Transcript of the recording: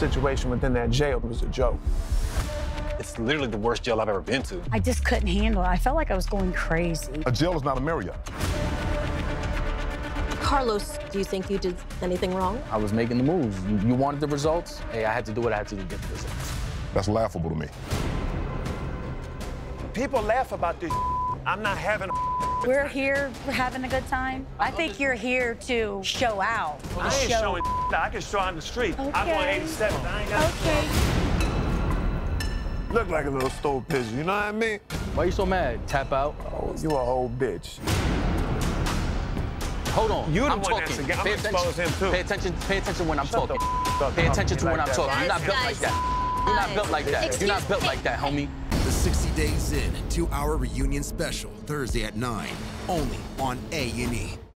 situation within that jail was a joke. It's literally the worst jail I've ever been to. I just couldn't handle it. I felt like I was going crazy. A jail is not a Marriott. Carlos, do you think you did anything wrong? I was making the moves. You, you wanted the results. Hey, I had to do what I had to do to get the results. That's laughable to me. People laugh about this. I'm not having a We're here we're having a good time. I think you're here to show out. I ain't show. showing I can show on the street. I'm Okay. on 87. I ain't got Okay. look like a little stove pigeon, you know what I mean? Why you so mad? Tap out. Oh, you a whole bitch. Hold on. You the I'm talking. that's a- I'm pay gonna attention. expose him, too. Pay attention. Pay attention when I'm Shut talking. Pay attention to to when like I'm that. talking. You're not built like that. You're not built like that. You're not built like that, homie. The 60 Days In two-hour reunion special Thursday at 9, only on A&E.